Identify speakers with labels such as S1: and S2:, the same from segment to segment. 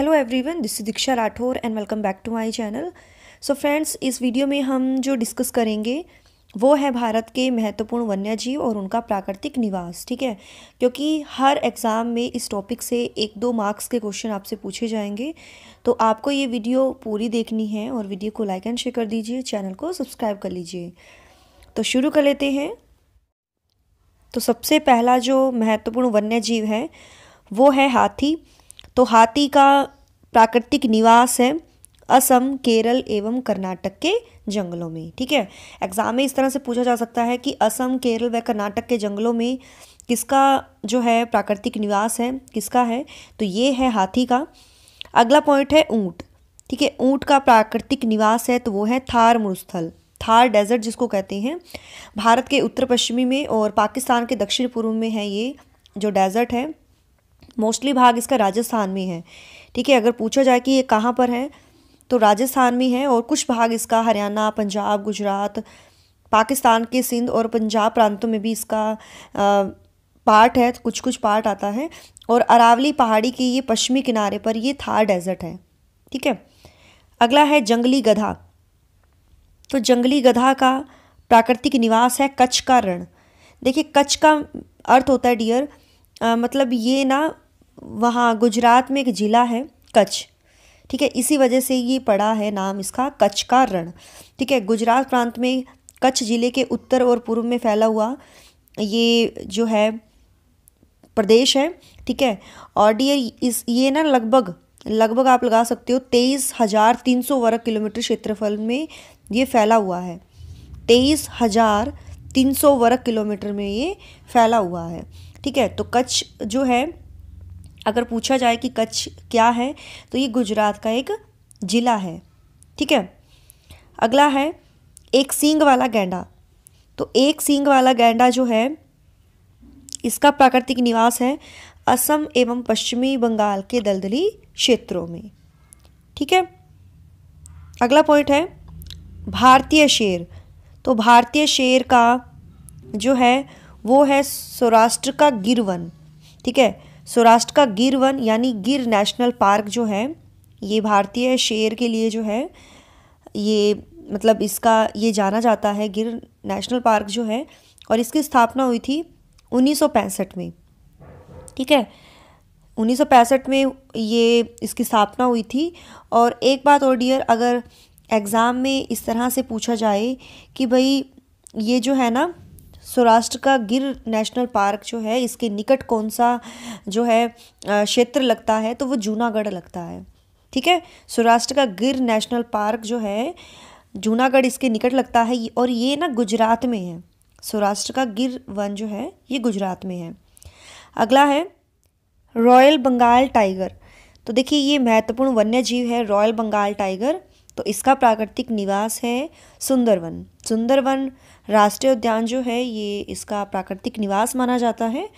S1: Hello everyone this Diksha Rathore and welcome back to my channel so friends इस video में हम जो discuss करेंगे, वो है भारत के महत्वपूर्ण वन्य जीव और उनका प्राकृतिक निवास, ठीक है? क्योंकि हर एग्ज़ाम में इस टॉपिक से एक दो मार्क्स के क्वेश्चन आपसे पूछे जाएँगे। तो आपको ये वीडियो पूरी देखनी है और वीडियो को लाइक एंड शेयर कर दीजिए चैनल को सब्सक्राइब कर लीजिए। तो शुरू कर लेते हैं। तो सबसे पहला जो महत्वपूर्ण वन्य जीव है, वो है हाथी। तो हाथी का प्राकृतिक निवास है, असम, केरल एवं कर्नाटक के जंगलों में, ठीक है? एग्ज़ाम में इस तरह से पूछा जा सकता है कि असम, केरल व कर्नाटक के जंगलों में किसका जो है प्राकृतिक निवास है, किसका है? तो ये है हाथी का। अगला पॉइंट है ऊँट, ठीक है? ऊँट का प्राकृतिक निवास है तो वो है थार मरुस्थल, थार डेजर्ट जिसको कहते हैं। भारत के उत्तर पश्चिमी में और पाकिस्तान के दक्षिण पूर्व में है ये जो डेजर्ट है। मोस्टली भाग इसका राजस्थान में है। ठीक है अगर पूछा जाए कि ये कहाँ पर है तो राजस्थान में है और कुछ भाग इसका हरियाणा पंजाब गुजरात पाकिस्तान के सिंध और पंजाब प्रांतों में भी इसका आ, पार्ट है कुछ कुछ पार्ट आता है। और अरावली पहाड़ी के ये पश्चिमी किनारे पर ये थार डेजर्ट है। ठीक है अगला है जंगली गधा। तो जंगली गधा का प्राकृतिक निवास है कच्छ का रण। देखिए कच्छ का अर्थ होता है डियर मतलब ये ना, वहाँ गुजरात में एक ज़िला है, कच्छ। ठीक है, इसी वजह से ये पड़ा है नाम इसका कच्छ का रण। ठीक है, गुजरात प्रांत में कच्छ ज़िले के उत्तर और पूर्व में फैला हुआ ये जो है प्रदेश है। ठीक है, और डी इस, ये ना लगभग लगभग आप लगा सकते हो तेईस हज़ार तीन सौ वर्ग किलोमीटर क्षेत्रफल में ये फैला हुआ है। तेईस हज़ार तीन सौ वर्ग किलोमीटर में ये फैला हुआ है। ठीक है तो कच्छ जो है, अगर पूछा जाए कि कच्छ क्या है तो ये गुजरात का एक ज़िला है, ठीक है। अगला है एक सींग वाला गैंडा। तो एक सींग वाला गैंडा जो है, इसका प्राकृतिक निवास है असम एवं पश्चिमी बंगाल के दलदली क्षेत्रों में, ठीक है। अगला पॉइंट है भारतीय शेर। तो भारतीय शेर का जो है वो है सौराष्ट्र का गिर वन ठीक है? सौराष्ट्र का गिर वन यानी गिर नेशनल पार्क जो है, ये भारतीय शेर के लिए जो है, ये मतलब इसका, ये जाना जाता है गिर नेशनल पार्क जो है और इसकी स्थापना हुई थी उन्नीस सौ पैंसठ में, ठीक है? उन्नीस सौ पैंसठ में ये इसकी स्थापना हुई थी और एक बात और डियर अगर एग्ज़ाम में इस तरह से पूछा जाए कि भाई ये जो है ना सौराष्ट्र का गिर नेशनल पार्क जो है, इसके निकट कौन सा जो है क्षेत्र लगता है तो वो जूनागढ़ लगता है। ठीक है? सौराष्ट्र का गिर नेशनल पार्क जो है, जूनागढ़ इसके निकट लगता है और ये ना गुजरात में है। सौराष्ट्र का गिर वन जो है, ये गुजरात में है। अगला है, रॉयल बंगाल टाइगर। तो देखिए, ये महत्वपूर्ण वन्य जीव है, रॉयल बंगाल टाइगर। तो इसका प्राकृतिक निवास है सुंदरवन। सुंदरवन राष्ट्रीय उद्यान जो है, ये इसका प्राकृतिक निवास माना जाता है।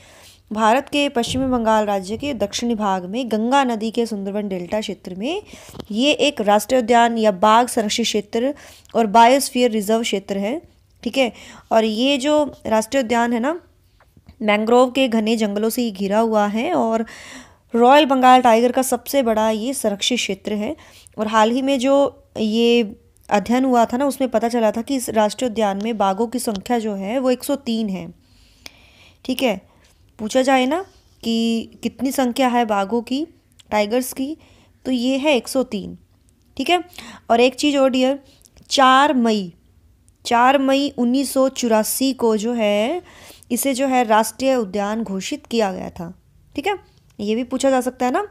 S1: भारत के पश्चिमी बंगाल राज्य के दक्षिणी भाग में गंगा नदी के सुंदरवन डेल्टा क्षेत्र में ये एक राष्ट्रीय उद्यान या बाघ संरक्षित क्षेत्र और बायोस्फीयर रिज़र्व क्षेत्र है, ठीक है? और ये जो राष्ट्रीय उद्यान है ना, मैंग्रोव के घने जंगलों से घिरा हुआ है और रॉयल बंगाल टाइगर का सबसे बड़ा ये संरक्षित क्षेत्र है। और हाल ही में जो ये अध्ययन हुआ था ना, उसमें पता चला था कि इस राष्ट्रीय उद्यान में बाघों की संख्या जो है, वो 103 है। ठीक है? पूछा जाए ना कि कितनी संख्या है बाघों की, टाइगर्स की तो ये है 103 ठीक है? और एक चीज़ और डियर चार मई चार मई उन्नीस सौ चौरासी को जो है, इसे जो है राष्ट्रीय उद्यान घोषित किया गया था। ठीक है? ये भी पूछा जा सकता है ना?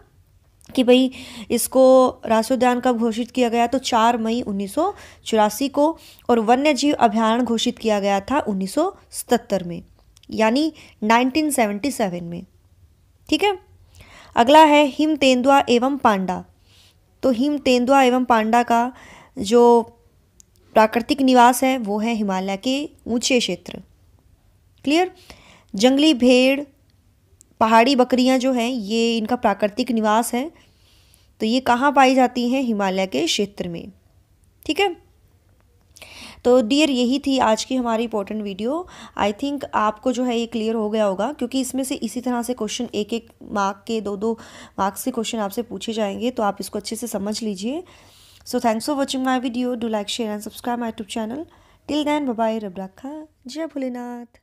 S1: कि भाई इसको राष्ट्रीय उद्यान कब घोषित किया गया तो चार मई उन्नीस सौ चौरासी को और वन्य जीव अभियान घोषित किया गया था उन्नीस सौ सतहत्तर में, यानी 1977 में। ठीक है? अगला है हिम तेंदुआ एवं पांडा। तो हिम तेंदुआ एवं पांडा का जो प्राकृतिक निवास है, वो है हिमालय के ऊँचे क्षेत्र। क्लियर? जंगली भेड़, पहाड़ी बकरियाँ जो हैं, ये इनका प्राकृतिक निवास है। तो ये कहाँ पाई जाती हैं? हिमालय के क्षेत्र में। ठीक है? तो डियर यही थी आज की हमारी इंपॉर्टेंट वीडियो आई थिंक आपको जो है ये क्लियर हो गया होगा, क्योंकि इसमें से इसी तरह से क्वेश्चन एक एक मार्क के दो दो मार्क्स के क्वेश्चन आपसे पूछे जाएँगे तो आप इसको अच्छे से समझ लीजिए। So thanks for watching my video do like share and subscribe my YouTube channel till then bye रब रखा। जय भोलेनाथ।